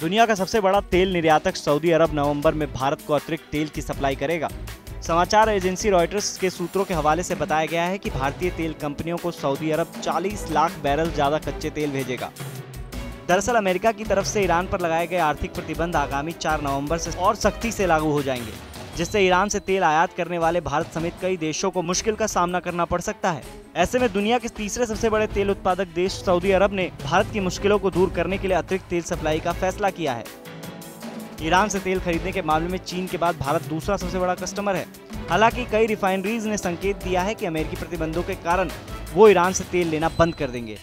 दुनिया का सबसे बड़ा तेल निर्यातक सऊदी अरब नवंबर में भारत को अतिरिक्त तेल की सप्लाई करेगा। समाचार एजेंसी रॉयटर्स के सूत्रों के हवाले से बताया गया है कि भारतीय तेल कंपनियों को सऊदी अरब 40 लाख बैरल ज़्यादा कच्चे तेल भेजेगा। दरअसल अमेरिका की तरफ़ से ईरान पर लगाए गए आर्थिक प्रतिबंध आगामी 4 नवंबर से और सख्ती से लागू हो जाएँगे। जिससे ईरान से तेल आयात करने वाले भारत समेत कई देशों को मुश्किल का सामना करना पड़ सकता है। ऐसे में दुनिया के तीसरे सबसे बड़े तेल उत्पादक देश सऊदी अरब ने भारत की मुश्किलों को दूर करने के लिए अतिरिक्त तेल सप्लाई का फैसला किया है। ईरान से तेल खरीदने के मामले में चीन के बाद भारत दूसरा सबसे बड़ा कस्टमर है। हालाँकि कई रिफाइनरीज ने संकेत दिया है कि अमेरिकी प्रतिबंधों के कारण वो ईरान से तेल लेना बंद कर देंगे।